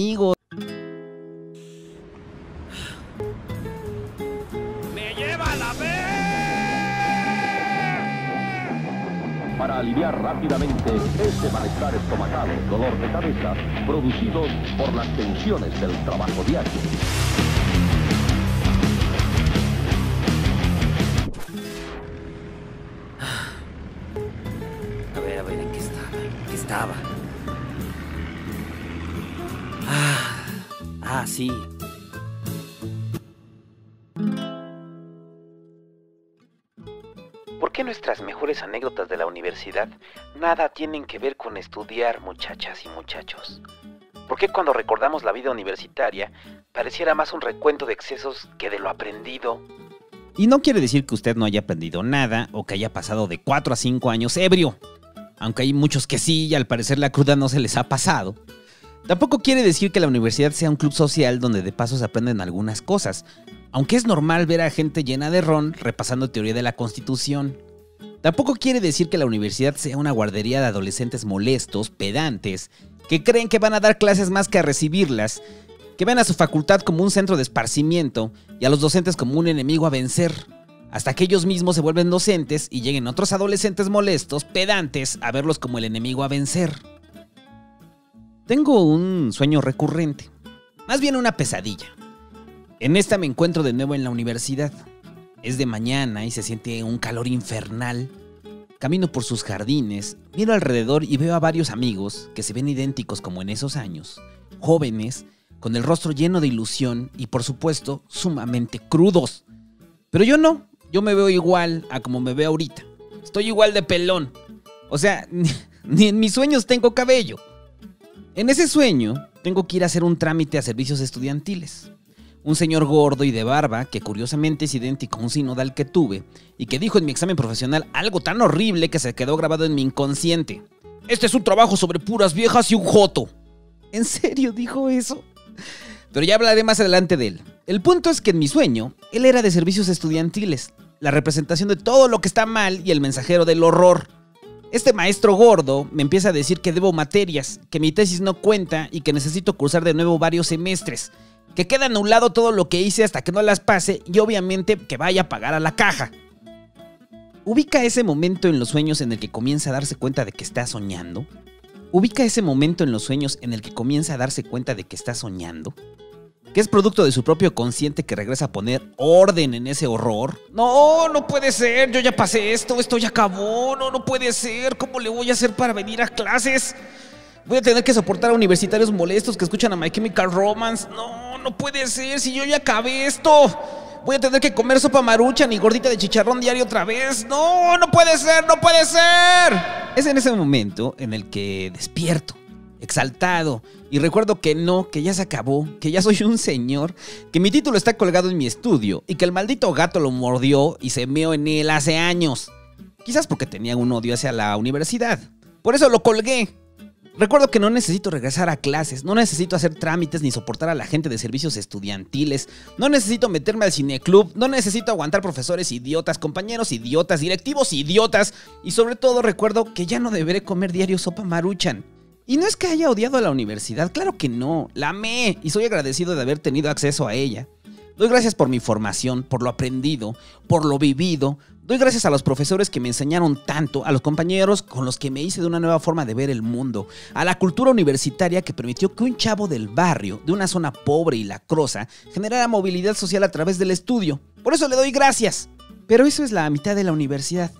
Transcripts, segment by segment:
amigos. ¡Me lleva la vez! para aliviar rápidamente ese malestar estomacal, dolor de cabeza, producidos por las tensiones del trabajo diario. ¿Por qué nuestras mejores anécdotas de la universidad nada tienen que ver con estudiar, muchachas y muchachos? ¿Por qué cuando recordamos la vida universitaria pareciera más un recuento de excesos que de lo aprendido? Y no quiere decir que usted no haya aprendido nada o que haya pasado de 4 a 5 años ebrio, aunque hay muchos que sí y al parecer la cruda no se les ha pasado. Tampoco quiere decir que la universidad sea un club social donde de paso se aprenden algunas cosas, aunque es normal ver a gente llena de ron repasando teoría de la constitución. Tampoco quiere decir que la universidad sea una guardería de adolescentes molestos, pedantes, que creen que van a dar clases más que a recibirlas, que ven a su facultad como un centro de esparcimiento y a los docentes como un enemigo a vencer, hasta que ellos mismos se vuelven docentes y lleguen otros adolescentes molestos, pedantes, a verlos como el enemigo a vencer. Tengo un sueño recurrente, más bien una pesadilla. En esta me encuentro de nuevo en la universidad. Es de mañana y se siente un calor infernal. Camino por sus jardines, miro alrededor y veo a varios amigos que se ven idénticos como en esos años, jóvenes, con el rostro lleno de ilusión y por supuesto sumamente crudos. Pero yo no, yo me veo igual a como me veo ahorita. Estoy igual de pelón. O sea, ni, en mis sueños tengo cabello. En ese sueño, tengo que ir a hacer un trámite a servicios estudiantiles. Un señor gordo y de barba, que curiosamente es idéntico a un sinodal que tuve, y que dijo en mi examen profesional algo tan horrible que se quedó grabado en mi inconsciente. Este es un trabajo sobre puras viejas y un joto. ¿En serio dijo eso? Pero ya hablaré más adelante de él. El punto es que en mi sueño, él era de servicios estudiantiles, la representación de todo lo que está mal y el mensajero del horror. Este maestro gordo me empieza a decir que debo materias, que mi tesis no cuenta y que necesito cursar de nuevo varios semestres, que queda anulado todo lo que hice hasta que no las pase y obviamente que vaya a pagar a la caja. Ubica ese momento en los sueños en el que comienza a darse cuenta de que está soñando. Ubica ese momento en los sueños en el que comienza a darse cuenta de que está soñando que es producto de su propio consciente que regresa a poner orden en ese horror. No, no puede ser, yo ya pasé esto, esto ya acabó, no, no puede ser, ¿cómo le voy a hacer para venir a clases? Voy a tener que soportar a universitarios molestos que escuchan a My Chemical Romance. No, no puede ser, si yo ya acabé esto. Voy a tener que comer sopa maruchan y gordita de chicharrón diario otra vez. No, no puede ser, no puede ser. Es en ese momento en el que despierto exaltado, y recuerdo que no, que ya se acabó, que ya soy un señor, que mi título está colgado en mi estudio y que el maldito gato lo mordió y se meó en él hace años. Quizás porque tenía un odio hacia la universidad. Por eso lo colgué. Recuerdo que no necesito regresar a clases, no necesito hacer trámites ni soportar a la gente de servicios estudiantiles, no necesito meterme al cineclub, no necesito aguantar profesores idiotas, compañeros idiotas, directivos idiotas y sobre todo recuerdo que ya no deberé comer diario sopa maruchan. Y no es que haya odiado a la universidad, claro que no, la amé y soy agradecido de haber tenido acceso a ella. Doy gracias por mi formación, por lo aprendido, por lo vivido. Doy gracias a los profesores que me enseñaron tanto, a los compañeros con los que me hice de una nueva forma de ver el mundo, a la cultura universitaria que permitió que un chavo del barrio, de una zona pobre y lacrosa, generara movilidad social a través del estudio. Por eso le doy gracias. Pero eso es la mitad de la universidad.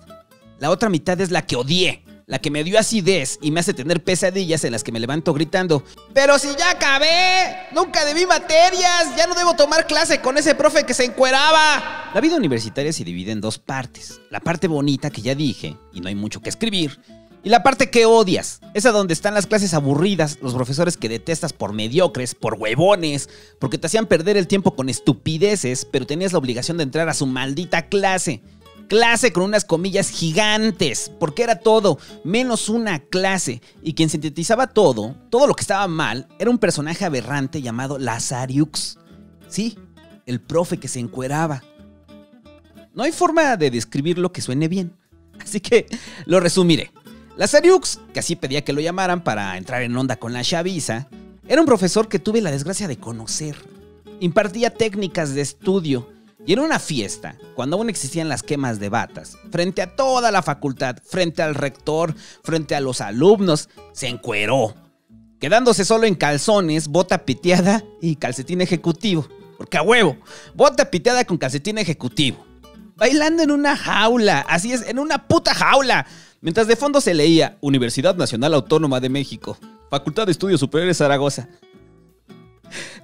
La otra mitad es la que odié la que me dio acidez y me hace tener pesadillas en las que me levanto gritando, pero si ya acabé, nunca debí materias, ya no debo tomar clase con ese profe que se encueraba. La vida universitaria se divide en dos partes, la parte bonita que ya dije, y no hay mucho que escribir, y la parte que odias, esa donde están las clases aburridas, los profesores que detestas por mediocres, por huevones, porque te hacían perder el tiempo con estupideces, pero tenías la obligación de entrar a su maldita clase clase con unas comillas gigantes, porque era todo, menos una clase. Y quien sintetizaba todo, todo lo que estaba mal, era un personaje aberrante llamado Lazariux. Sí, el profe que se encueraba. No hay forma de describir lo que suene bien, así que lo resumiré. Lazariux, que así pedía que lo llamaran para entrar en onda con la chaviza, Era un profesor que tuve la desgracia de conocer. Impartía técnicas de estudio y en una fiesta, cuando aún existían las quemas de batas, frente a toda la facultad, frente al rector, frente a los alumnos, se encueró, quedándose solo en calzones, bota piteada y calcetín ejecutivo. Porque a huevo, bota piteada con calcetín ejecutivo. Bailando en una jaula, así es, en una puta jaula. Mientras de fondo se leía Universidad Nacional Autónoma de México, Facultad de Estudios Superiores Zaragoza.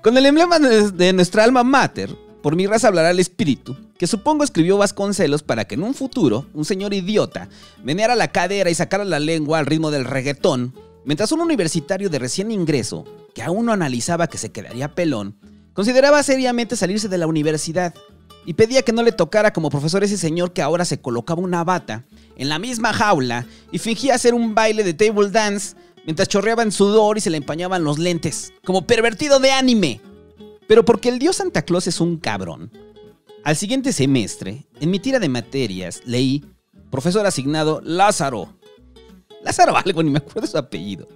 Con el emblema de nuestra alma mater, por mi raza hablará el espíritu, que supongo escribió Vasconcelos para que en un futuro un señor idiota meneara la cadera y sacara la lengua al ritmo del reggaetón, mientras un universitario de recién ingreso, que aún no analizaba que se quedaría pelón, consideraba seriamente salirse de la universidad y pedía que no le tocara como profesor ese señor que ahora se colocaba una bata en la misma jaula y fingía hacer un baile de table dance mientras chorreaba en sudor y se le empañaban los lentes, como pervertido de anime. Pero porque el dios Santa Claus es un cabrón. Al siguiente semestre, en mi tira de materias, leí profesor asignado Lázaro. Lázaro algo, ni me acuerdo su apellido.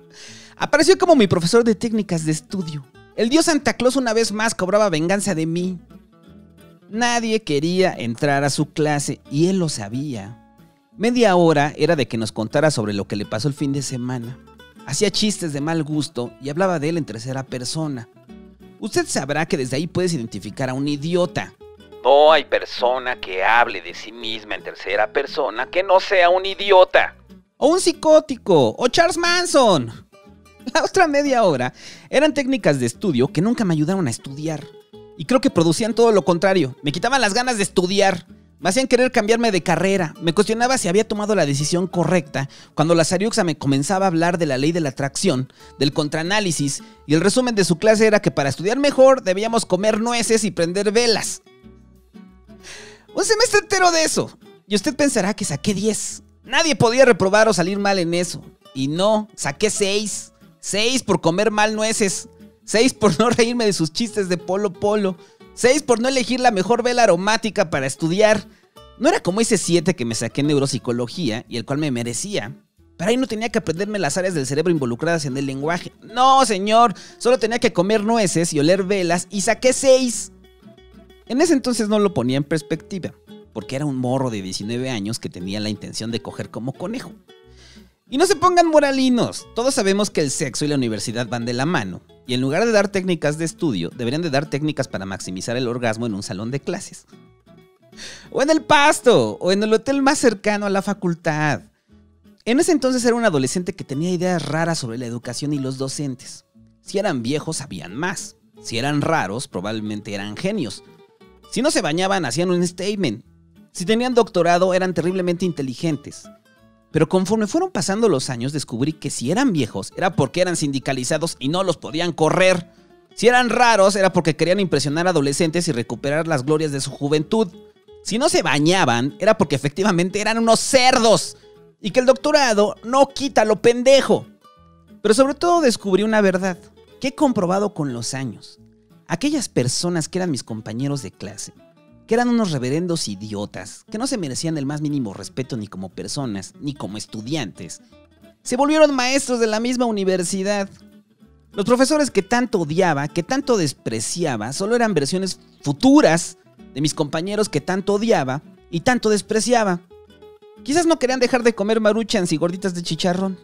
Apareció como mi profesor de técnicas de estudio. El dios Santa Claus una vez más cobraba venganza de mí. Nadie quería entrar a su clase y él lo sabía. Media hora era de que nos contara sobre lo que le pasó el fin de semana. Hacía chistes de mal gusto y hablaba de él en tercera persona. Usted sabrá que desde ahí puedes identificar a un idiota. No hay persona que hable de sí misma en tercera persona que no sea un idiota. O un psicótico. O Charles Manson. La otra media hora eran técnicas de estudio que nunca me ayudaron a estudiar. Y creo que producían todo lo contrario. Me quitaban las ganas de estudiar. Me hacían querer cambiarme de carrera. Me cuestionaba si había tomado la decisión correcta cuando la Sariuxa me comenzaba a hablar de la ley de la atracción, del contraanálisis, y el resumen de su clase era que para estudiar mejor debíamos comer nueces y prender velas. Un semestre entero de eso. Y usted pensará que saqué 10. Nadie podía reprobar o salir mal en eso. Y no, saqué 6. 6 por comer mal nueces. 6 por no reírme de sus chistes de polo polo. 6 por no elegir la mejor vela aromática para estudiar. No era como ese 7 que me saqué en neuropsicología y el cual me merecía. Pero ahí no tenía que aprenderme las áreas del cerebro involucradas en el lenguaje. No, señor. Solo tenía que comer nueces y oler velas y saqué 6. En ese entonces no lo ponía en perspectiva, porque era un morro de 19 años que tenía la intención de coger como conejo. Y no se pongan moralinos. Todos sabemos que el sexo y la universidad van de la mano. Y en lugar de dar técnicas de estudio, deberían de dar técnicas para maximizar el orgasmo en un salón de clases. O en el pasto, o en el hotel más cercano a la facultad. En ese entonces era un adolescente que tenía ideas raras sobre la educación y los docentes. Si eran viejos, sabían más. Si eran raros, probablemente eran genios. Si no se bañaban, hacían un statement. Si tenían doctorado, eran terriblemente inteligentes. Pero conforme fueron pasando los años descubrí que si eran viejos era porque eran sindicalizados y no los podían correr. Si eran raros era porque querían impresionar a adolescentes y recuperar las glorias de su juventud. Si no se bañaban era porque efectivamente eran unos cerdos. Y que el doctorado no quita lo pendejo. Pero sobre todo descubrí una verdad que he comprobado con los años. Aquellas personas que eran mis compañeros de clase que eran unos reverendos idiotas, que no se merecían el más mínimo respeto ni como personas, ni como estudiantes. Se volvieron maestros de la misma universidad. Los profesores que tanto odiaba, que tanto despreciaba, solo eran versiones futuras de mis compañeros que tanto odiaba y tanto despreciaba. Quizás no querían dejar de comer maruchans y gorditas de chicharrón.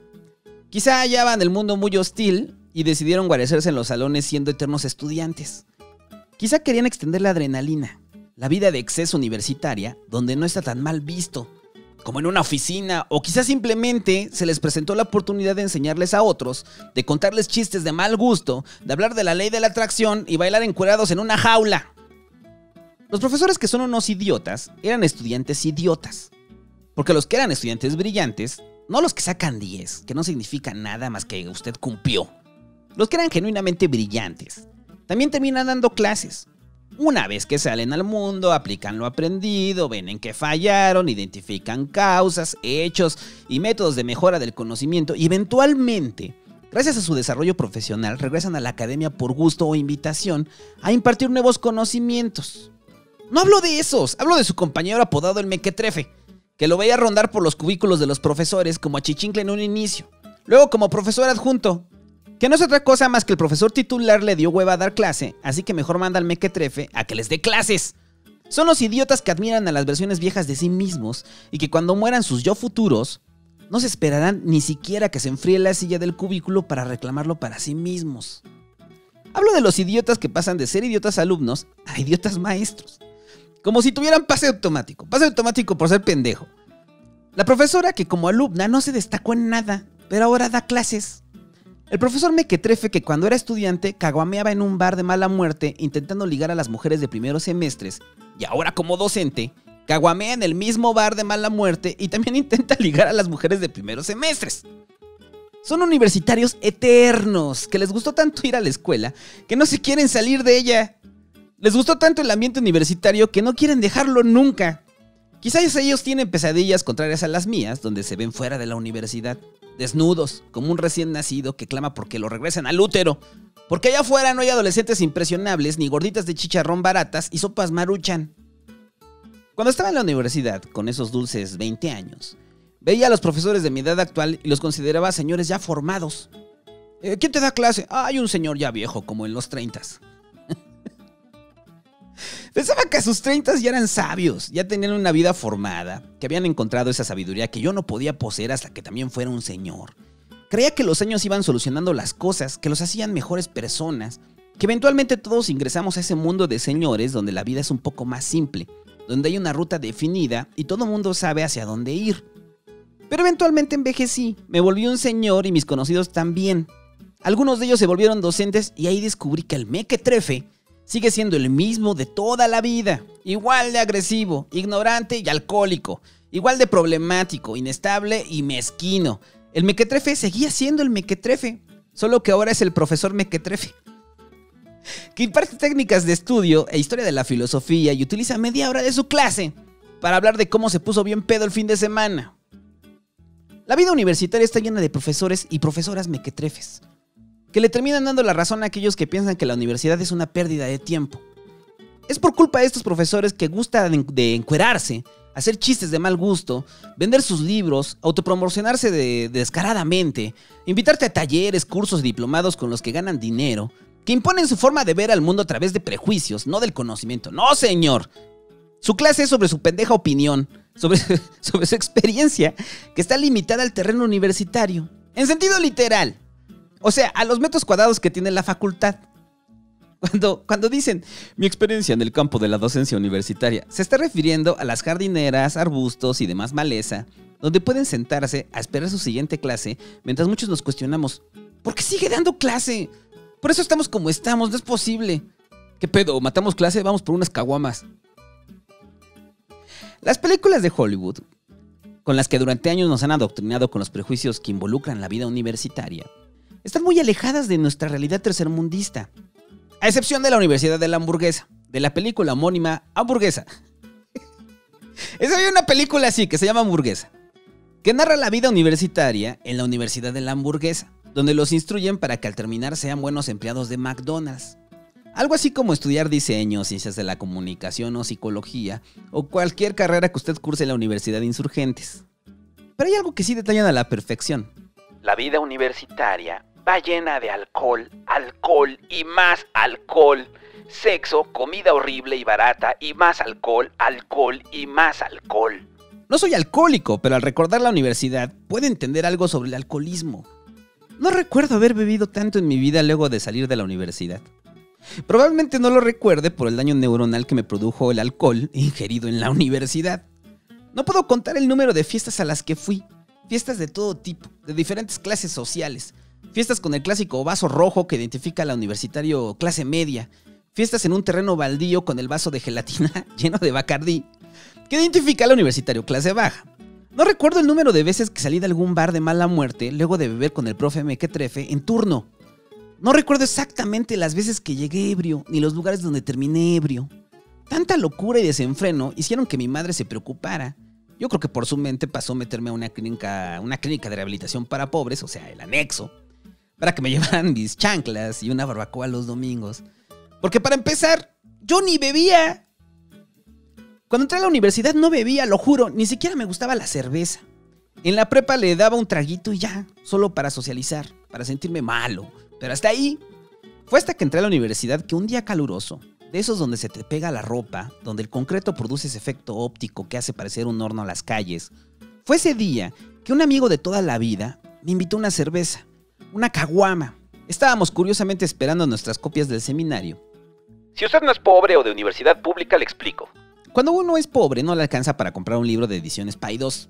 Quizá hallaban el mundo muy hostil y decidieron guarecerse en los salones siendo eternos estudiantes. Quizá querían extender la adrenalina, la vida de exceso universitaria, donde no está tan mal visto, como en una oficina, o quizás simplemente se les presentó la oportunidad de enseñarles a otros, de contarles chistes de mal gusto, de hablar de la ley de la atracción y bailar encuerados en una jaula. Los profesores que son unos idiotas eran estudiantes idiotas. Porque los que eran estudiantes brillantes, no los que sacan 10, que no significa nada más que usted cumplió. Los que eran genuinamente brillantes, también terminan dando clases, una vez que salen al mundo, aplican lo aprendido, ven en qué fallaron, identifican causas, hechos y métodos de mejora del conocimiento y eventualmente, gracias a su desarrollo profesional, regresan a la academia por gusto o invitación a impartir nuevos conocimientos. No hablo de esos, hablo de su compañero apodado el Mequetrefe, que lo veía rondar por los cubículos de los profesores como a Chichincle en un inicio, luego como profesor adjunto, Que no es otra cosa más que el profesor titular le dio hueva a dar clase, así que mejor manda al mequetrefe a que les dé clases. Son los idiotas que admiran a las versiones viejas de sí mismos y que cuando mueran sus yo futuros, no se esperarán ni siquiera que se enfríe la silla del cubículo para reclamarlo para sí mismos. Hablo de los idiotas que pasan de ser idiotas alumnos a idiotas maestros. Como si tuvieran pase automático. Pase automático por ser pendejo. La profesora que como alumna no se destacó en nada, pero ahora da clases. El profesor Mequetrefe que cuando era estudiante caguameaba en un bar de mala muerte intentando ligar a las mujeres de primeros semestres y ahora como docente caguamea en el mismo bar de mala muerte y también intenta ligar a las mujeres de primeros semestres. Son universitarios eternos que les gustó tanto ir a la escuela que no se quieren salir de ella. Les gustó tanto el ambiente universitario que no quieren dejarlo nunca. Quizás ellos tienen pesadillas contrarias a las mías, donde se ven fuera de la universidad, desnudos, como un recién nacido que clama porque lo regresen al útero. Porque allá afuera no hay adolescentes impresionables, ni gorditas de chicharrón baratas y sopas maruchan. Cuando estaba en la universidad, con esos dulces 20 años, veía a los profesores de mi edad actual y los consideraba señores ya formados. Eh, ¿Quién te da clase? Ah, hay un señor ya viejo, como en los 30. Pensaba que a sus 30 ya eran sabios, ya tenían una vida formada, que habían encontrado esa sabiduría que yo no podía poseer hasta que también fuera un señor. Creía que los años iban solucionando las cosas, que los hacían mejores personas, que eventualmente todos ingresamos a ese mundo de señores donde la vida es un poco más simple, donde hay una ruta definida y todo mundo sabe hacia dónde ir. Pero eventualmente envejecí, me volví un señor y mis conocidos también. Algunos de ellos se volvieron docentes y ahí descubrí que el mequetrefe sigue siendo el mismo de toda la vida, igual de agresivo, ignorante y alcohólico, igual de problemático, inestable y mezquino. El mequetrefe seguía siendo el mequetrefe, solo que ahora es el profesor mequetrefe. Que imparte técnicas de estudio e historia de la filosofía y utiliza media hora de su clase para hablar de cómo se puso bien pedo el fin de semana. La vida universitaria está llena de profesores y profesoras mequetrefes, que le terminan dando la razón a aquellos que piensan que la universidad es una pérdida de tiempo. Es por culpa de estos profesores que gustan de encuerarse, hacer chistes de mal gusto, vender sus libros, autopromocionarse de, descaradamente, invitarte a talleres, cursos y diplomados con los que ganan dinero, que imponen su forma de ver al mundo a través de prejuicios, no del conocimiento. No, señor. Su clase es sobre su pendeja opinión, sobre su experiencia, que está limitada al terreno universitario. En sentido literal. O sea, a los metros cuadrados que tiene la facultad. Cuando, cuando, dicen mi experiencia en el campo de la docencia universitaria, se está refiriendo a las jardineras, arbustos y demás maleza, donde pueden sentarse a esperar su siguiente clase, mientras muchos nos cuestionamos, ¿por qué sigue dando clase? Por eso estamos como estamos, no es posible. ¿Qué pedo? ¿Matamos clase? Vamos por unas caguamas. Las películas de Hollywood, con las que durante años nos han adoctrinado con los prejuicios que involucran la vida universitaria, están muy alejadas de nuestra realidad tercermundista. A excepción de la Universidad de la Hamburguesa, de la película homónima Hamburguesa. Es hay una película así que se llama Hamburguesa, que narra la vida universitaria en la Universidad de la Hamburguesa, donde los instruyen para que al terminar sean buenos empleados de McDonald's. Algo así como estudiar diseño, ciencias de la comunicación o psicología, o cualquier carrera que usted curse en la Universidad de Insurgentes. Pero hay algo que sí detallan a la perfección. La vida universitaria llena de alcohol, alcohol y más alcohol. Sexo, comida horrible y barata y más alcohol, alcohol y más alcohol. No soy alcohólico, pero al recordar la universidad puedo entender algo sobre el alcoholismo. No recuerdo haber bebido tanto en mi vida luego de salir de la universidad. Probablemente no lo recuerde por el daño neuronal que me produjo el alcohol ingerido en la universidad. No puedo contar el número de fiestas a las que fui. Fiestas de todo tipo, de diferentes clases sociales. Fiestas con el clásico vaso rojo que identifica al universitario clase media. Fiestas en un terreno baldío con el vaso de gelatina lleno de bacardí, que identifica al universitario clase baja. No recuerdo el número de veces que salí de algún bar de mala muerte luego de beber con el profe Mequetrefe en turno. No recuerdo exactamente las veces que llegué ebrio, ni los lugares donde terminé ebrio. Tanta locura y desenfreno hicieron que mi madre se preocupara. Yo creo que por su mente pasó meterme a una clínica, una clínica de rehabilitación para pobres, o sea, el anexo, para que me llevaran mis chanclas y una barbacoa los domingos. Porque para empezar, yo ni bebía. Cuando entré a la universidad no bebía, lo juro, ni siquiera me gustaba la cerveza. En la prepa le daba un traguito y ya, solo para socializar, para sentirme malo, Pero hasta ahí. Fue hasta que entré a la universidad que un día caluroso, de esos donde se te pega la ropa, donde el concreto produce ese efecto óptico que hace parecer un horno a las calles, fue ese día que un amigo de toda la vida me invitó una cerveza, una caguama. Estábamos curiosamente esperando nuestras copias del seminario. Si usted no es pobre o de universidad pública, le explico. Cuando uno es pobre no le alcanza para comprar un libro de ediciones Pay 2.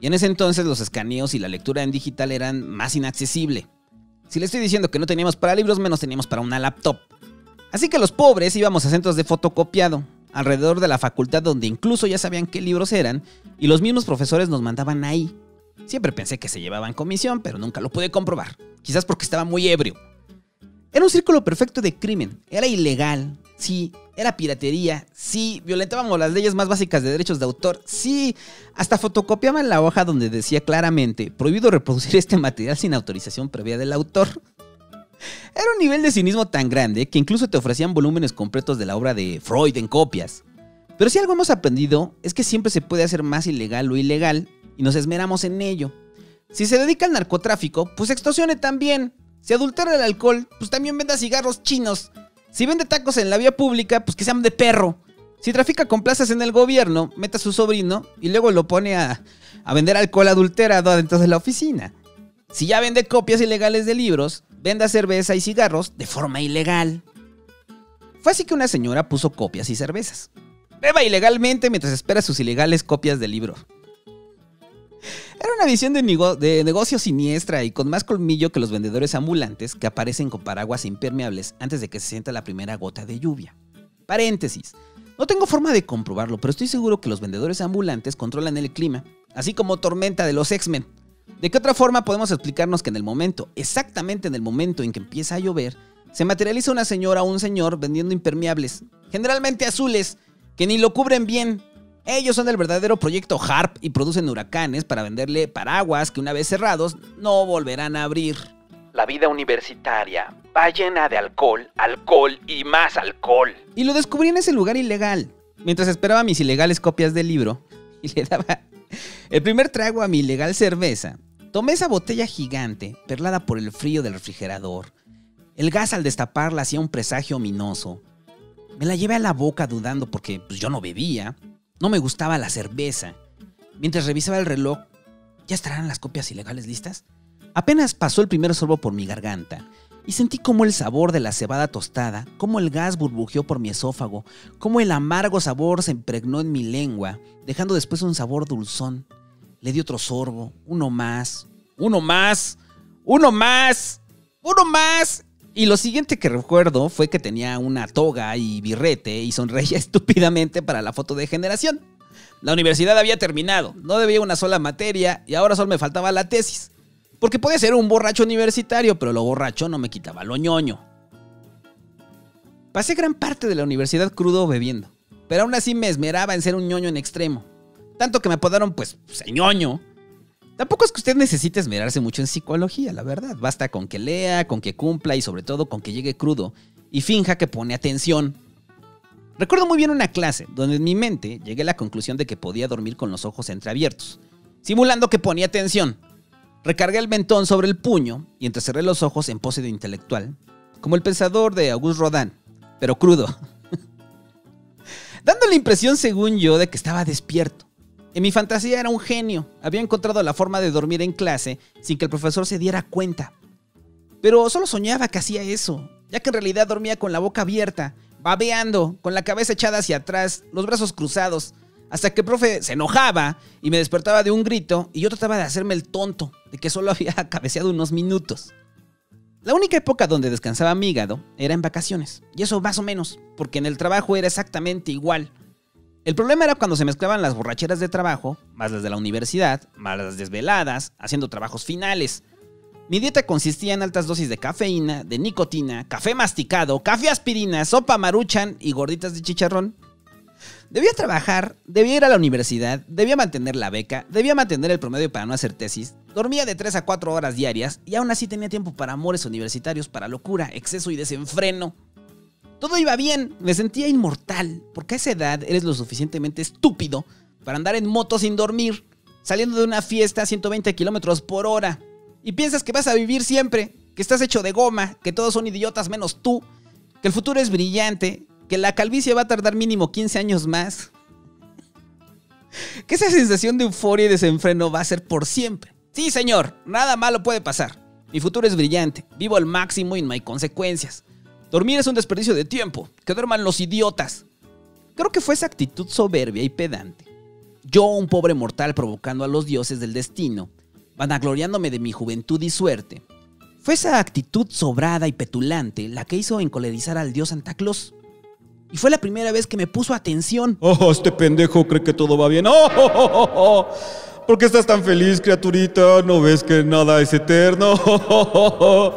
Y en ese entonces los escaneos y la lectura en digital eran más inaccesible. Si le estoy diciendo que no teníamos para libros, menos teníamos para una laptop. Así que los pobres íbamos a centros de fotocopiado, alrededor de la facultad donde incluso ya sabían qué libros eran, y los mismos profesores nos mandaban ahí. Siempre pensé que se llevaban comisión, pero nunca lo pude comprobar. Quizás porque estaba muy ebrio. Era un círculo perfecto de crimen. Era ilegal. Sí. Era piratería. Sí. Violentábamos las leyes más básicas de derechos de autor. Sí. Hasta fotocopiaban la hoja donde decía claramente, prohibido reproducir este material sin autorización previa del autor. Era un nivel de cinismo tan grande que incluso te ofrecían volúmenes completos de la obra de Freud en copias. Pero si algo hemos aprendido es que siempre se puede hacer más ilegal lo ilegal y nos esmeramos en ello. Si se dedica al narcotráfico, pues extorsione también. Si adultera el alcohol, pues también venda cigarros chinos. Si vende tacos en la vía pública, pues que sean de perro. Si trafica con plazas en el gobierno, meta a su sobrino y luego lo pone a, a vender alcohol adulterado adentro de la oficina. Si ya vende copias ilegales de libros, venda cerveza y cigarros de forma ilegal. Fue así que una señora puso copias y cervezas. Beba ilegalmente mientras espera sus ilegales copias de libro. Era una visión de, negocio siniestra y con más colmillo que los vendedores ambulantes que aparecen con paraguas impermeables antes de que se sienta la primera gota de lluvia. Paréntesis. No tengo forma de comprobarlo, pero estoy seguro que los vendedores ambulantes controlan el clima, así como Tormenta de los X-Men. ¿De qué otra forma podemos explicarnos que en el momento, exactamente en el momento en que empieza a llover, se materializa una señora o un señor vendiendo impermeables, generalmente azules, que ni lo cubren bien, ellos son el verdadero proyecto HARP y producen huracanes para venderle paraguas que una vez cerrados no volverán a abrir. La vida universitaria va llena de alcohol, alcohol y más alcohol. Y lo descubrí en ese lugar ilegal, mientras esperaba mis ilegales copias del libro y le daba el primer trago a mi ilegal cerveza. Tomé esa botella gigante, perlada por el frío del refrigerador. El gas al destaparla hacía un presagio ominoso. Me la llevé a la boca dudando porque pues, yo no bebía. No me gustaba la cerveza. Mientras revisaba el reloj, ¿ya estarán las copias ilegales listas? Apenas pasó el primer sorbo por mi garganta y sentí como el sabor de la cebada tostada, como el gas burbujeó por mi esófago, como el amargo sabor se impregnó en mi lengua, dejando después un sabor dulzón. Le di otro sorbo, uno más, uno más, uno más, uno más. Y lo siguiente que recuerdo fue que tenía una toga y birrete y sonreía estúpidamente para la foto de generación. La universidad había terminado, no debía una sola materia y ahora solo me faltaba la tesis. Porque podía ser un borracho universitario, pero lo borracho no me quitaba lo ñoño. Pasé gran parte de la universidad crudo bebiendo, pero aún así me esmeraba en ser un ñoño en extremo. Tanto que me apodaron, pues, ñoño Tampoco es que usted necesite esmerarse mucho en psicología, la verdad. Basta con que lea, con que cumpla y sobre todo con que llegue crudo y finja que pone atención. Recuerdo muy bien una clase donde en mi mente llegué a la conclusión de que podía dormir con los ojos entreabiertos, simulando que ponía atención. Recargué el mentón sobre el puño y entrecerré los ojos en pose de intelectual, como el pensador de Auguste Rodin, pero crudo. Dando la impresión, según yo, de que estaba despierto. En mi fantasía era un genio. Había encontrado la forma de dormir en clase sin que el profesor se diera cuenta. Pero solo soñaba que hacía eso, ya que en realidad dormía con la boca abierta, babeando, con la cabeza echada hacia atrás, los brazos cruzados, hasta que el profe se enojaba y me despertaba de un grito y yo trataba de hacerme el tonto, de que solo había cabeceado unos minutos. La única época donde descansaba mi hígado era en vacaciones, y eso más o menos, porque en el trabajo era exactamente igual. El problema era cuando se mezclaban las borracheras de trabajo, más las de la universidad, más las desveladas, haciendo trabajos finales. Mi dieta consistía en altas dosis de cafeína, de nicotina, café masticado, café aspirina, sopa maruchan y gorditas de chicharrón. Debía trabajar, debía ir a la universidad, debía mantener la beca, debía mantener el promedio para no hacer tesis, dormía de 3 a 4 horas diarias y aún así tenía tiempo para amores universitarios, para locura, exceso y desenfreno. Todo iba bien, me sentía inmortal, porque a esa edad eres lo suficientemente estúpido para andar en moto sin dormir, saliendo de una fiesta a 120 kilómetros por hora. Y piensas que vas a vivir siempre, que estás hecho de goma, que todos son idiotas menos tú, que el futuro es brillante, que la calvicie va a tardar mínimo 15 años más. Que esa sensación de euforia y desenfreno va a ser por siempre. Sí, señor, nada malo puede pasar. Mi futuro es brillante, vivo al máximo y no hay consecuencias. Dormir es un desperdicio de tiempo, que duerman los idiotas. Creo que fue esa actitud soberbia y pedante. Yo, un pobre mortal provocando a los dioses del destino, vanagloriándome de mi juventud y suerte. Fue esa actitud sobrada y petulante la que hizo encolerizar al dios Santa Claus. Y fue la primera vez que me puso atención. Oh, este pendejo cree que todo va bien. Oh, oh, oh, oh. ¿Por qué estás tan feliz, criaturita? ¿No ves que nada es eterno?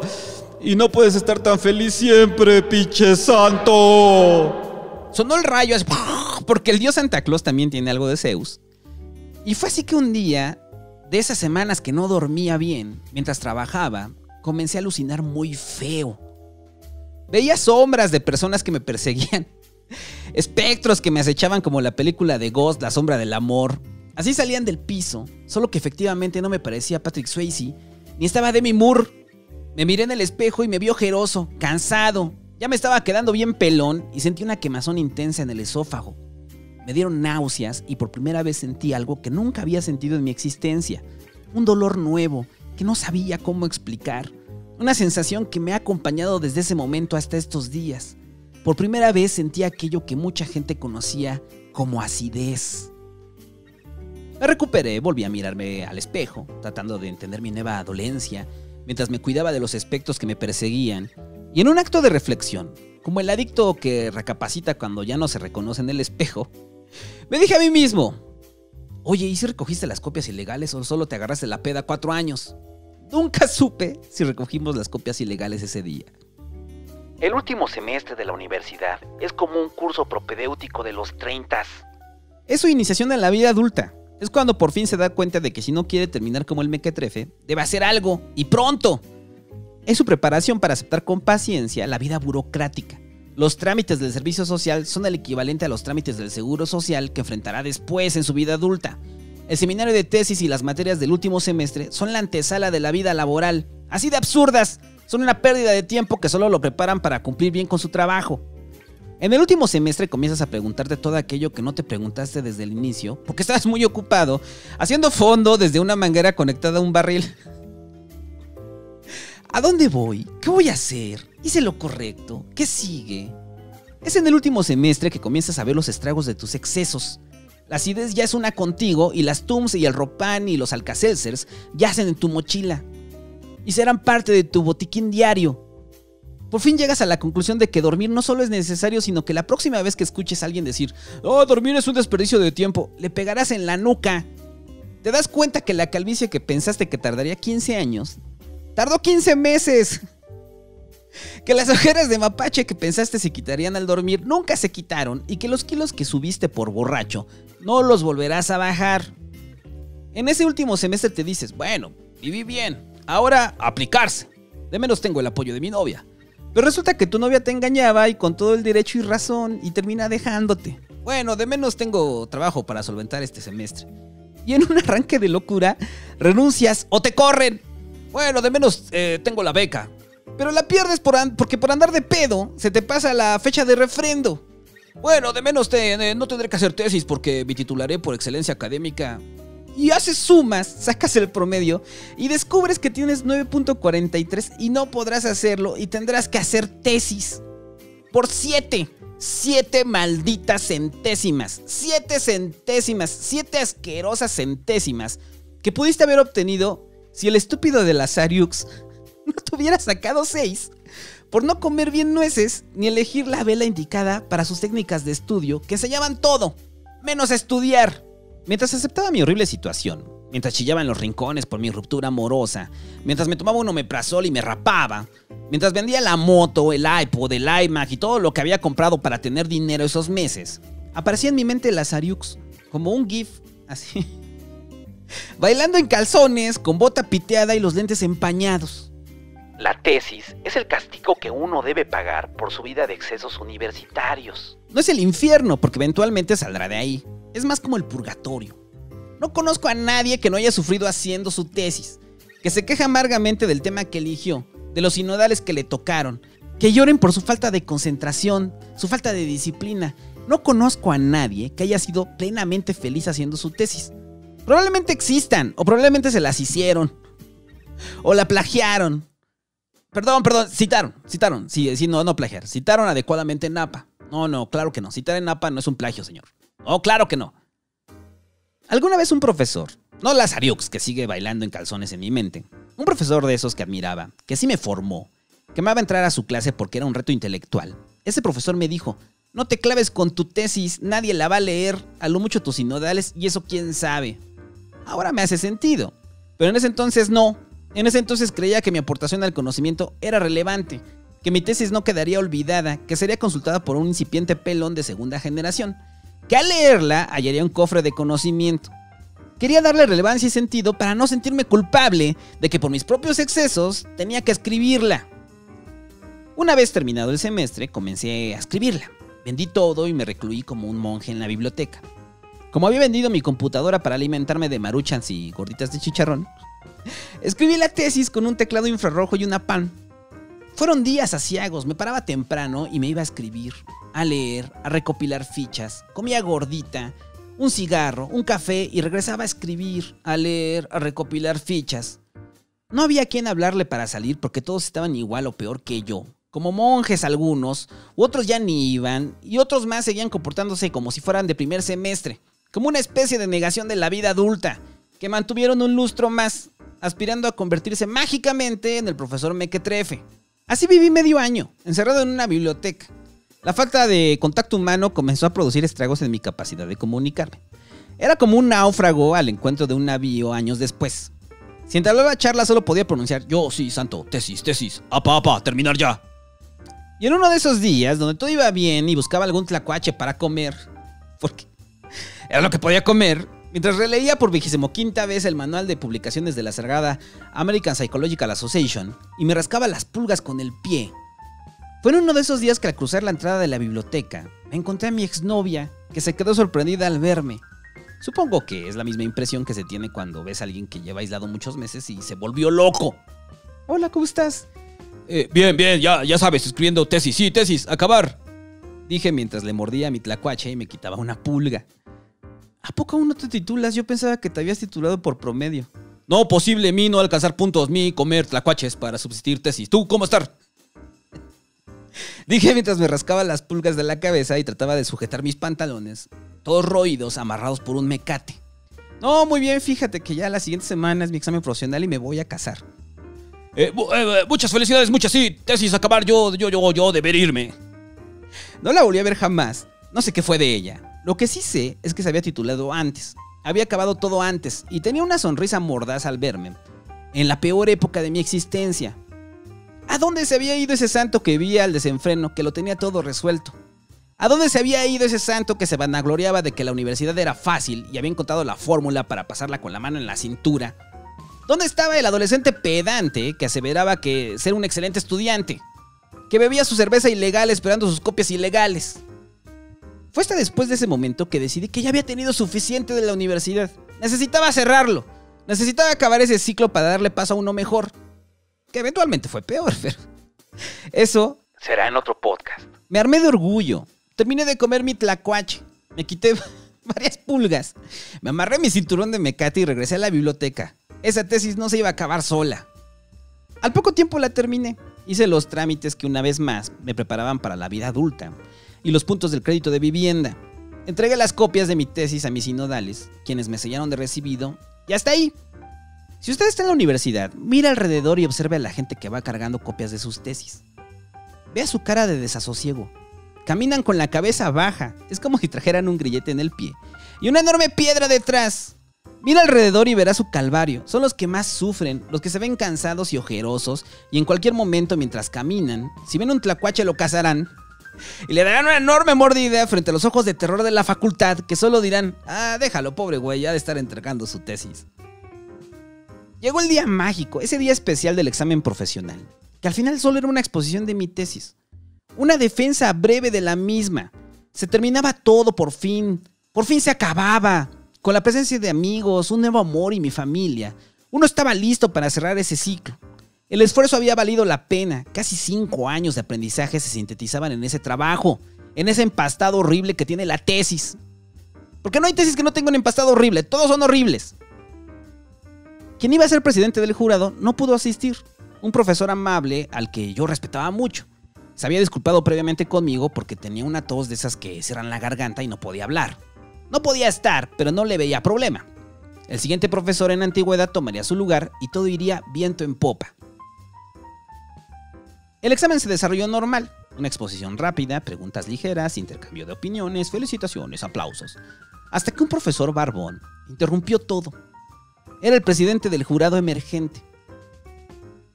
Y no puedes estar tan feliz siempre, pinche santo. Sonó el rayo así, porque el dios Santa Claus también tiene algo de Zeus. Y fue así que un día, de esas semanas que no dormía bien, mientras trabajaba, comencé a alucinar muy feo. Veía sombras de personas que me perseguían. Espectros que me acechaban como la película de Ghost, La sombra del amor. Así salían del piso, solo que efectivamente no me parecía Patrick Swayze, ni estaba Demi Moore. Me miré en el espejo y me vi ojeroso, cansado. Ya me estaba quedando bien pelón y sentí una quemazón intensa en el esófago. Me dieron náuseas y por primera vez sentí algo que nunca había sentido en mi existencia. Un dolor nuevo que no sabía cómo explicar. Una sensación que me ha acompañado desde ese momento hasta estos días. Por primera vez sentí aquello que mucha gente conocía como acidez. Me recuperé, volví a mirarme al espejo, tratando de entender mi nueva dolencia, mientras me cuidaba de los espectros que me perseguían, y en un acto de reflexión, como el adicto que recapacita cuando ya no se reconoce en el espejo, me dije a mí mismo, oye, ¿y si recogiste las copias ilegales o solo te agarraste la peda cuatro años? Nunca supe si recogimos las copias ilegales ese día. El último semestre de la universidad es como un curso propedéutico de los 30. Es su iniciación en la vida adulta. Es cuando por fin se da cuenta de que si no quiere terminar como el mequetrefe, debe hacer algo, y pronto. Es su preparación para aceptar con paciencia la vida burocrática. Los trámites del servicio social son el equivalente a los trámites del seguro social que enfrentará después en su vida adulta. El seminario de tesis y las materias del último semestre son la antesala de la vida laboral. Así de absurdas. Son una pérdida de tiempo que solo lo preparan para cumplir bien con su trabajo. En el último semestre comienzas a preguntarte todo aquello que no te preguntaste desde el inicio, porque estabas muy ocupado haciendo fondo desde una manguera conectada a un barril. ¿A dónde voy? ¿Qué voy a hacer? ¿Hice lo correcto? ¿Qué sigue? Es en el último semestre que comienzas a ver los estragos de tus excesos. La acidez ya es una contigo y las Tums y el Ropan y los Alcacelcers yacen en tu mochila. Y serán parte de tu botiquín diario, por fin llegas a la conclusión de que dormir no solo es necesario, sino que la próxima vez que escuches a alguien decir, oh, dormir es un desperdicio de tiempo, le pegarás en la nuca. Te das cuenta que la calvicie que pensaste que tardaría 15 años, tardó 15 meses. Que las ojeras de mapache que pensaste se quitarían al dormir nunca se quitaron y que los kilos que subiste por borracho no los volverás a bajar. En ese último semestre te dices, bueno, viví bien, ahora aplicarse. De menos tengo el apoyo de mi novia. Pero resulta que tu novia te engañaba y con todo el derecho y razón y termina dejándote. Bueno, de menos tengo trabajo para solventar este semestre. Y en un arranque de locura, renuncias o te corren. Bueno, de menos eh, tengo la beca. Pero la pierdes por porque por andar de pedo se te pasa la fecha de refrendo. Bueno, de menos te, eh, no tendré que hacer tesis porque me titularé por excelencia académica y haces sumas, sacas el promedio y descubres que tienes 9.43 y no podrás hacerlo y tendrás que hacer tesis. Por 7. 7 malditas centésimas. 7 centésimas. 7 asquerosas centésimas que pudiste haber obtenido si el estúpido de Lazariux no te hubiera sacado 6 por no comer bien nueces ni elegir la vela indicada para sus técnicas de estudio que enseñaban todo, menos estudiar. Mientras aceptaba mi horrible situación, mientras chillaba en los rincones por mi ruptura amorosa, mientras me tomaba un omeprazol y me rapaba, mientras vendía la moto, el iPod, el iMac y todo lo que había comprado para tener dinero esos meses, aparecía en mi mente Lazariux como un GIF así. Bailando en calzones, con bota piteada y los lentes empañados. La tesis es el castigo que uno debe pagar por su vida de excesos universitarios. No es el infierno, porque eventualmente saldrá de ahí es más como el purgatorio. No conozco a nadie que no haya sufrido haciendo su tesis, que se queja amargamente del tema que eligió, de los sinodales que le tocaron, que lloren por su falta de concentración, su falta de disciplina. No conozco a nadie que haya sido plenamente feliz haciendo su tesis. Probablemente existan, o probablemente se las hicieron, o la plagiaron. Perdón, perdón, citaron, citaron. Sí, sí, no, no plagiar. Citaron adecuadamente en Napa. No, no, claro que no. Citar en Napa no es un plagio, señor. No, claro que no. Alguna vez un profesor, no Lazariux, que sigue bailando en calzones en mi mente, un profesor de esos que admiraba, que sí me formó, que me iba a entrar a su clase porque era un reto intelectual. Ese profesor me dijo, no te claves con tu tesis, nadie la va a leer, a lo mucho tus sinodales y eso quién sabe. Ahora me hace sentido, pero en ese entonces no. En ese entonces creía que mi aportación al conocimiento era relevante, que mi tesis no quedaría olvidada, que sería consultada por un incipiente pelón de segunda generación, que al leerla hallaría un cofre de conocimiento. Quería darle relevancia y sentido para no sentirme culpable de que por mis propios excesos tenía que escribirla. Una vez terminado el semestre, comencé a escribirla. Vendí todo y me recluí como un monje en la biblioteca. Como había vendido mi computadora para alimentarme de maruchans y gorditas de chicharrón, escribí la tesis con un teclado infrarrojo y una pan. Fueron días asiagos, me paraba temprano y me iba a escribir, a leer, a recopilar fichas, comía gordita, un cigarro, un café y regresaba a escribir, a leer, a recopilar fichas. No había quien hablarle para salir porque todos estaban igual o peor que yo. Como monjes algunos, otros ya ni iban, y otros más seguían comportándose como si fueran de primer semestre, como una especie de negación de la vida adulta, que mantuvieron un lustro más, aspirando a convertirse mágicamente en el profesor Mequetrefe. Así viví medio año, encerrado en una biblioteca. La falta de contacto humano comenzó a producir estragos en mi capacidad de comunicarme. Era como un náufrago al encuentro de un navío años después. Si entablaba charla solo podía pronunciar yo, sí, santo, tesis, tesis, apa, apa, terminar ya. Y en uno de esos días, donde todo iba bien y buscaba algún tlacuache para comer, porque era lo que podía comer, mientras releía por vigésimo quinta vez el manual de publicaciones de la sagrada American Psychological Association y me rascaba las pulgas con el pie. Fue en uno de esos días que al cruzar la entrada de la biblioteca, me encontré a mi exnovia, que se quedó sorprendida al verme. Supongo que es la misma impresión que se tiene cuando ves a alguien que lleva aislado muchos meses y se volvió loco. Hola, ¿cómo estás? Eh, bien, bien, ya, ya sabes, escribiendo tesis, sí, tesis, acabar. Dije mientras le mordía mi tlacuache y me quitaba una pulga. ¿A poco aún no te titulas? Yo pensaba que te habías titulado por promedio. No posible mí no alcanzar puntos, mí comer tlacuaches para subsistir tesis. ¿Tú cómo estar? Dije mientras me rascaba las pulgas de la cabeza y trataba de sujetar mis pantalones, todos roídos, amarrados por un mecate. No, muy bien, fíjate que ya la siguiente semana es mi examen profesional y me voy a casar. Eh, eh, muchas felicidades, muchas sí. Tesis acabar, yo, yo, yo, yo deber irme. No la volví a ver jamás. No sé qué fue de ella. Lo que sí sé es que se había titulado antes. Había acabado todo antes y tenía una sonrisa mordaz al verme. En la peor época de mi existencia. ¿A dónde se había ido ese santo que vía al desenfreno, que lo tenía todo resuelto? ¿A dónde se había ido ese santo que se vanagloriaba de que la universidad era fácil y había encontrado la fórmula para pasarla con la mano en la cintura? ¿Dónde estaba el adolescente pedante que aseveraba que ser un excelente estudiante? Que bebía su cerveza ilegal esperando sus copias ilegales. Fue hasta después de ese momento que decidí que ya había tenido suficiente de la universidad. Necesitaba cerrarlo. Necesitaba acabar ese ciclo para darle paso a uno mejor. Que eventualmente fue peor, pero... Eso... Será en otro podcast. Me armé de orgullo. Terminé de comer mi tlacuache. Me quité varias pulgas. Me amarré mi cinturón de mecate y regresé a la biblioteca. Esa tesis no se iba a acabar sola. Al poco tiempo la terminé. Hice los trámites que una vez más me preparaban para la vida adulta y los puntos del crédito de vivienda. Entregué las copias de mi tesis a mis sinodales, quienes me sellaron de recibido, y hasta ahí. Si usted está en la universidad, mira alrededor y observe a la gente que va cargando copias de sus tesis. Vea su cara de desasosiego. Caminan con la cabeza baja, es como si trajeran un grillete en el pie, y una enorme piedra detrás. Mira alrededor y verá su calvario. Son los que más sufren, los que se ven cansados y ojerosos, y en cualquier momento mientras caminan, si ven un tlacuache lo cazarán, y le darán una enorme mordida frente a los ojos de terror de la facultad que solo dirán, ah, déjalo, pobre güey, ya de estar entregando su tesis. Llegó el día mágico, ese día especial del examen profesional, que al final solo era una exposición de mi tesis, una defensa breve de la misma. Se terminaba todo por fin, por fin se acababa, con la presencia de amigos, un nuevo amor y mi familia. Uno estaba listo para cerrar ese ciclo. El esfuerzo había valido la pena. Casi cinco años de aprendizaje se sintetizaban en ese trabajo, en ese empastado horrible que tiene la tesis. Porque no hay tesis que no tenga un empastado horrible, todos son horribles. Quien iba a ser presidente del jurado no pudo asistir. Un profesor amable al que yo respetaba mucho. Se había disculpado previamente conmigo porque tenía una tos de esas que cierran la garganta y no podía hablar. No podía estar, pero no le veía problema. El siguiente profesor en antigüedad tomaría su lugar y todo iría viento en popa. El examen se desarrolló normal. Una exposición rápida, preguntas ligeras, intercambio de opiniones, felicitaciones, aplausos. Hasta que un profesor barbón interrumpió todo. Era el presidente del jurado emergente,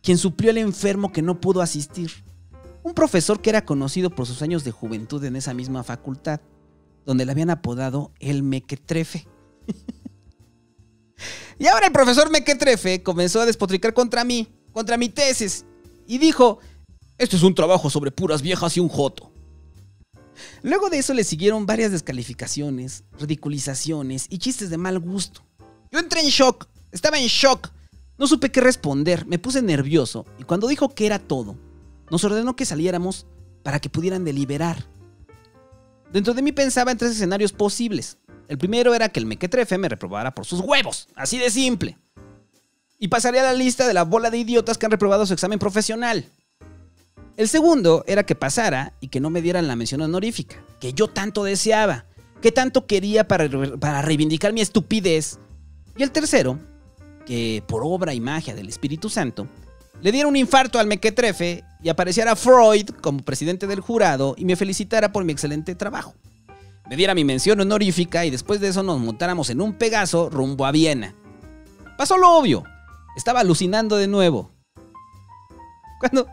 quien suplió al enfermo que no pudo asistir. Un profesor que era conocido por sus años de juventud en esa misma facultad, donde le habían apodado el Mequetrefe. y ahora el profesor Mequetrefe comenzó a despotricar contra mí, contra mi tesis, y dijo, este es un trabajo sobre puras viejas y un joto. Luego de eso le siguieron varias descalificaciones, ridiculizaciones y chistes de mal gusto. Yo entré en shock, estaba en shock. No supe qué responder, me puse nervioso y cuando dijo que era todo, nos ordenó que saliéramos para que pudieran deliberar. Dentro de mí pensaba en tres escenarios posibles. El primero era que el mequetrefe me reprobara por sus huevos, así de simple. Y pasaría a la lista de la bola de idiotas que han reprobado su examen profesional. El segundo era que pasara y que no me dieran la mención honorífica, que yo tanto deseaba, que tanto quería para, para reivindicar mi estupidez. Y el tercero, que por obra y magia del Espíritu Santo, le diera un infarto al mequetrefe y apareciera Freud como presidente del jurado y me felicitara por mi excelente trabajo. Me diera mi mención honorífica y después de eso nos montáramos en un Pegaso rumbo a Viena. Pasó lo obvio. Estaba alucinando de nuevo. Cuando,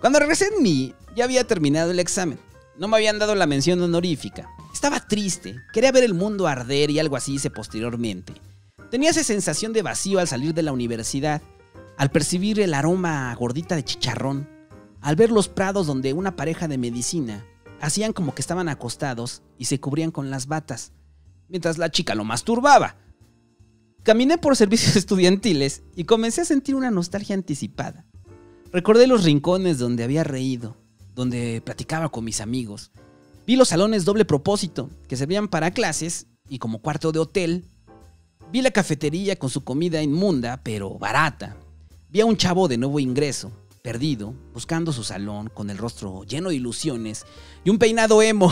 cuando regresé en mí, ya había terminado el examen. No me habían dado la mención honorífica. Estaba triste, quería ver el mundo arder y algo así hice posteriormente. Tenía esa sensación de vacío al salir de la universidad al percibir el aroma gordita de chicharrón, al ver los prados donde una pareja de medicina hacían como que estaban acostados y se cubrían con las batas, mientras la chica lo masturbaba. Caminé por servicios estudiantiles y comencé a sentir una nostalgia anticipada. Recordé los rincones donde había reído, donde platicaba con mis amigos. Vi los salones doble propósito, que servían para clases y como cuarto de hotel. Vi la cafetería con su comida inmunda, pero barata, Vi a un chavo de nuevo ingreso, perdido, buscando su salón, con el rostro lleno de ilusiones y un peinado emo.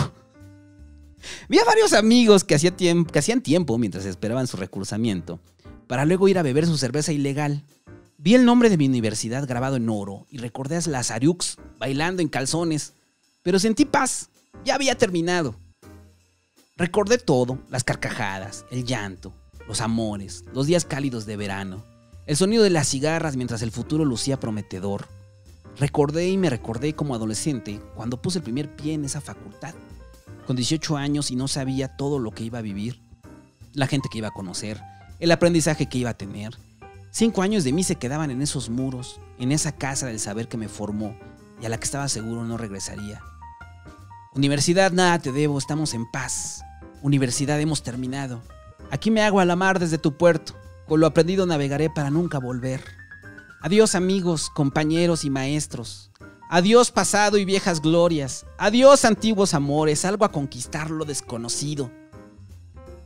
Vi a varios amigos que, hacían tiempo mientras esperaban su recursamiento, para luego ir a beber su cerveza ilegal. Vi el nombre de mi universidad grabado en oro y recordé a las Ariux bailando en calzones, pero sentí paz, ya había terminado. Recordé todo, las carcajadas, el llanto, los amores, los días cálidos de verano, el sonido de las cigarras mientras el futuro lucía prometedor. Recordé y me recordé como adolescente cuando puse el primer pie en esa facultad, con 18 años y no sabía todo lo que iba a vivir, la gente que iba a conocer, el aprendizaje que iba a tener. Cinco años de mí se quedaban en esos muros, en esa casa del saber que me formó y a la que estaba seguro no regresaría. Universidad, nada te debo, estamos en paz. Universidad, hemos terminado. Aquí me hago a la mar desde tu puerto. Con lo aprendido navegaré para nunca volver. Adiós amigos, compañeros y maestros. Adiós pasado y viejas glorias. Adiós antiguos amores, algo a conquistar lo desconocido.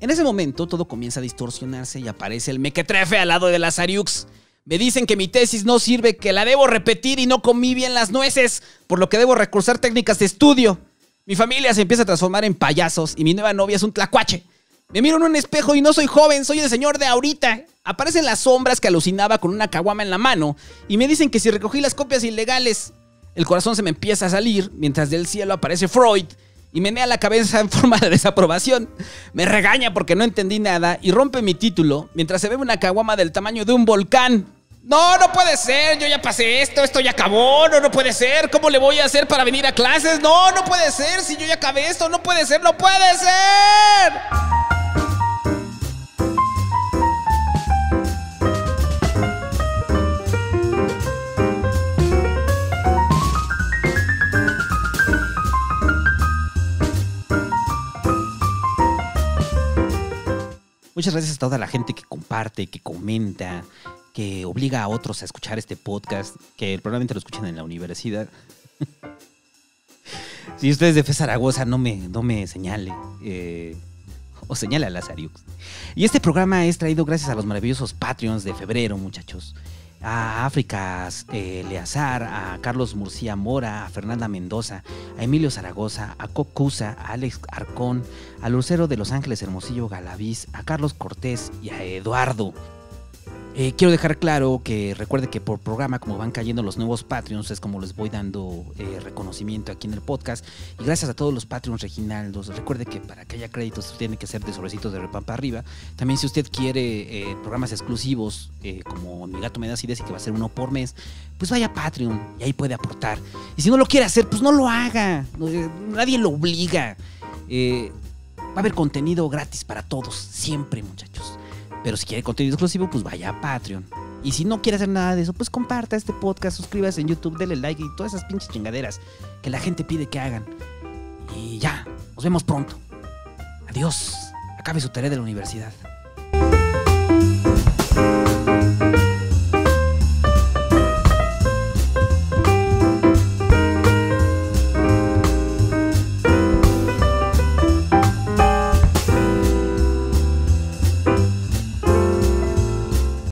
En ese momento todo comienza a distorsionarse y aparece el mequetrefe al lado de las Ariux. Me dicen que mi tesis no sirve, que la debo repetir y no comí bien las nueces, por lo que debo recursar técnicas de estudio. Mi familia se empieza a transformar en payasos y mi nueva novia es un tlacuache. Me miro en un espejo y no soy joven, soy el señor de ahorita. Aparecen las sombras que alucinaba con una caguama en la mano y me dicen que si recogí las copias ilegales. El corazón se me empieza a salir mientras del cielo aparece Freud y menea la cabeza en forma de desaprobación. Me regaña porque no entendí nada y rompe mi título mientras se ve una caguama del tamaño de un volcán. No, no puede ser, yo ya pasé esto, esto ya acabó, no, no puede ser, ¿cómo le voy a hacer para venir a clases? No, no puede ser, si yo ya acabé esto, no puede ser, no puede ser. Muchas gracias a toda la gente que comparte, que comenta, que obliga a otros a escuchar este podcast, que probablemente lo escuchen en la universidad. si usted es de Fe Zaragoza, no me, no me señale. eh, o señale a Lazariux. Y este programa es traído gracias a los maravillosos Patreons de febrero, muchachos. A África eh, Leazar, a Carlos Murcía Mora, a Fernanda Mendoza, a Emilio Zaragoza, a Cocusa, a Alex Arcón, a Lucero de Los Ángeles Hermosillo Galaviz, a Carlos Cortés y a Eduardo. Eh, quiero dejar claro que recuerde que por programa, como van cayendo los nuevos Patreons, es como les voy dando eh, reconocimiento aquí en el podcast. Y gracias a todos los Patreons reginaldos, recuerde que para que haya créditos tiene que ser de sobrecitos de repam para arriba. También si usted quiere eh, programas exclusivos, eh, como Mi Gato Me Da Ideas y que va a ser uno por mes, pues vaya a Patreon y ahí puede aportar. Y si no lo quiere hacer, pues no lo haga. Nadie lo obliga. Va a haber contenido gratis para todos, siempre muchachos. Pero si quiere contenido exclusivo, pues vaya a Patreon. Y si no quiere hacer nada de eso, pues comparta este podcast, suscríbase en YouTube, dele like y todas esas pinches chingaderas que la gente pide que hagan. Y ya, nos vemos pronto. Adiós. Acabe su tarea de la universidad.